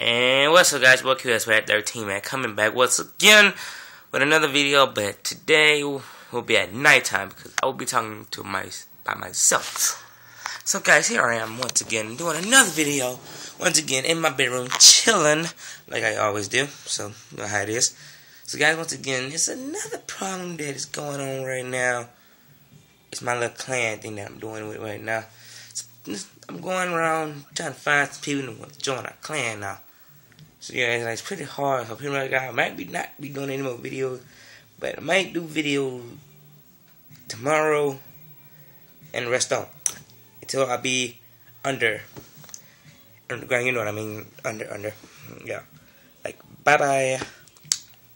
And what's up guys, Well QS at 13 man coming back once again with another video but today will be at nighttime because I will be talking to my by myself. So guys, here I am once again doing another video. Once again in my bedroom chilling like I always do. So you know how it is. So guys, once again, it's another problem that is going on right now. It's my little clan thing that I'm doing with right now. I'm going around trying to find some people to join our clan now. So yeah, it's, like, it's pretty hard. So pretty much I might be not be doing any more videos, but I might do videos tomorrow and rest don't until I be under underground. You know what I mean? Under under yeah. Like bye bye,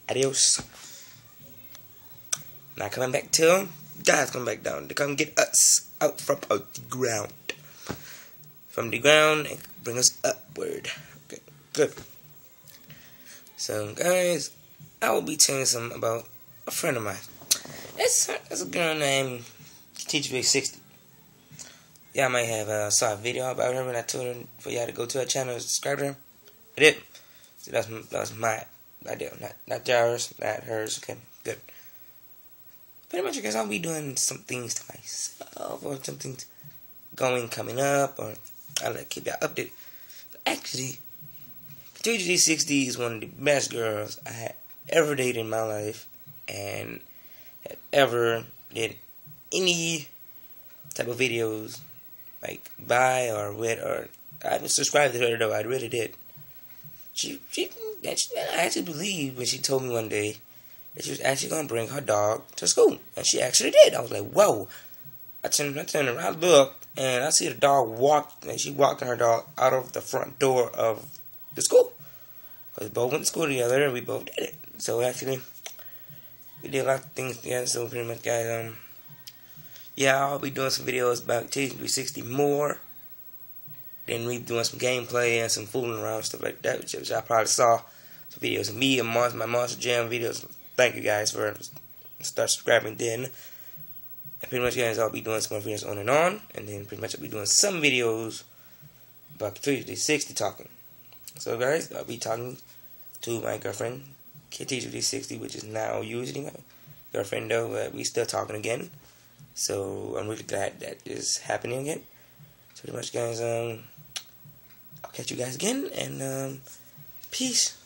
adios. Not coming back till God's coming back down to come get us out from out the ground. From the ground and bring us upward. Okay, good. So, guys, I will be telling some about a friend of mine. It's, it's a girl named Teacher 60. Y'all might have uh, saw a video about her when I told her for y'all to go to her channel and subscribe to her. I did. So that's that was my idea, not not yours, not hers. Okay, good. Pretty much, I guess I'll be doing some things to myself or something going coming up, or I'll keep y'all updated. But actually, Gigi 60 is one of the best girls I had ever dated in my life and had ever did any type of videos like by or with or I subscribed to her though I really did. She she I actually believed when she told me one day that she was actually gonna bring her dog to school and she actually did. I was like, whoa. I turned I turned around, I looked and I see the dog walk and she walked her dog out of the front door of the school. We both went to school together and we both did it. So actually, we did a lot of things together. So pretty much, guys, um, yeah, I'll be doing some videos about Teaching 360 more. Then we doing some gameplay and some fooling around stuff like that, which, which I probably saw. Some videos of me and Monster, my Monster Jam videos. Thank you guys for start subscribing then. And pretty much, guys, I'll be doing some more videos on and on. And then pretty much I'll be doing some videos about 360 talking. So guys, I'll be talking to my girlfriend, KT360, which is now usually my girlfriend though, but we still talking again. So I'm really glad that is happening again. So pretty much guys, um I'll catch you guys again and um peace.